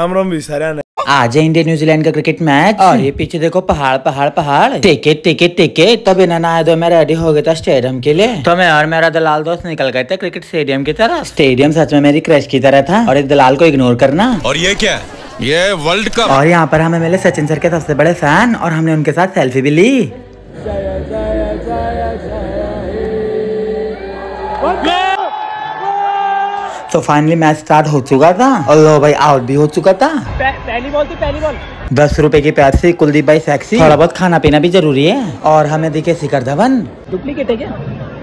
राम राम भी सारे ने। आज है इंडिया न्यूजीलैंड का क्रिकेट मैच और ये पीछे देखो पहाड़ पहाड़ पहाड़। टिकट टिकट टिकट तब इन्हें नहाए दो मैं रेडी हो गया था स्टेडियम के लिए। तो मैं और मेरा दलाल दोस्त निकल गए थे क्रिकेट स्टेडियम की तरह स्टेडियम सच में मेरी क्रश की तरह था और इस दलाल को इग्नोर करना। और ये क्या? ये वर्ल्ड कप और यहाँ पर हमें मिले सचिन सर के सबसे बड़े फ़ैन और हमने उनके साथ सेल्फी भी ली। तो फाइनली मैच स्टार्ट हो चुका था। और लो भाई आउट भी हो चुका था। पहली बॉल थी पहली बॉल दस रुपए की पैसे से कुलदीप भाई सेक्सी थोड़ा बहुत खाना पीना भी ज़रूरी है। और हमें दिखे शिखर धवन। डुप्लीकेट है क्या?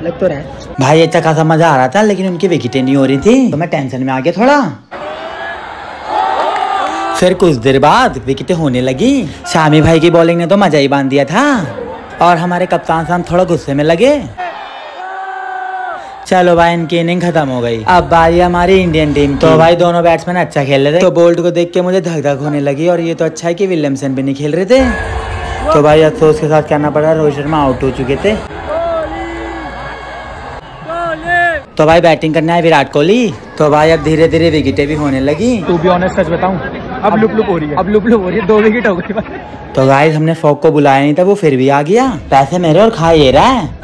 लग तो रहा है। भाई अच्छा खासा मज़ा आ रहा था लेकिन उनकी विकेटें नहीं हो रही थी। तो मैं टेंशन में आ गया थोड़ा। फिर कुछ देर बाद विकेटें होने लगी। शामी भाई की बॉलिंग ने तो मज़ा ही बाँध दिया था। और हमारे कप्तान साहब थोड़ा गुस्से में लगे। चलो भाई इनकी इनिंग खत्म हो गई। अब बारी हमारी इंडियन टीम तो भाई दोनों बैट्समैन अच्छा खेल रहे थे। तो बोल्ट को देख के मुझे धक धक होने लगी और ये तो अच्छा है कि विलियमसन भी नहीं खेल रहे थे। तो भाई अफसोस के साथ कहना पड़ा रोहित शर्मा आउट हो चुके थे। तो भाई बैटिंग करना है विराट कोहली। तो भाई अब धीरे धीरे विकेटें भी होने लगी। टू बी ऑनेस्ट सच बताऊँ अब लुप लुप हो रही है। अब लुप लुप हो रही है दो विकेट हो गई तो गाइस हमने फोक को बुलाया नहीं था वो फिर भी आ गया। पैसे मेरे और खा ये रहा है।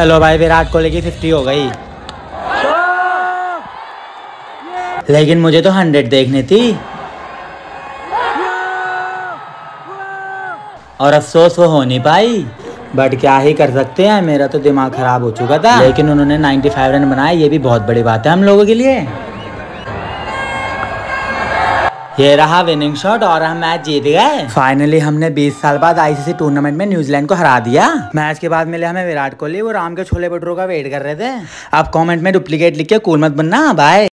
चलो भाई, विराट कोहली की फिफ्टी हो गई। लेकिन मुझे तो हंड्रेड देखनी थी। और अफसोस वो हो नहीं पाई। बट क्या ही कर सकते हैं, मेरा तो दिमाग खराब हो चुका था। लेकिन उन्होंने 95 रन बनाए, ये भी बहुत बड़ी बात है हम लोगों के लिए। ये रहा विनिंग शॉट और हम मैच जीत गए। फाइनली हमने 20 साल बाद आईसीसी टूर्नामेंट में न्यूजीलैंड को हरा दिया। मैच के बाद मिले हमें विराट कोहली, वो राम के छोले भटूरों का वेट कर रहे थे। आप कमेंट में डुप्लीकेट लिख के कूल मत बनना बाय